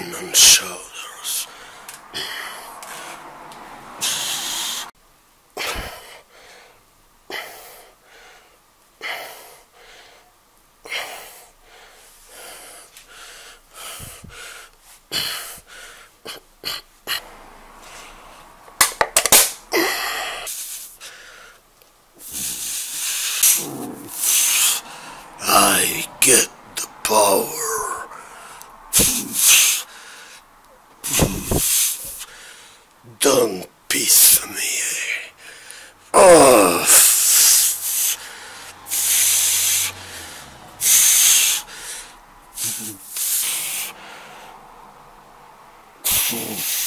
chin and shoulders. I get the power. Don't piss me. Oh. Mm.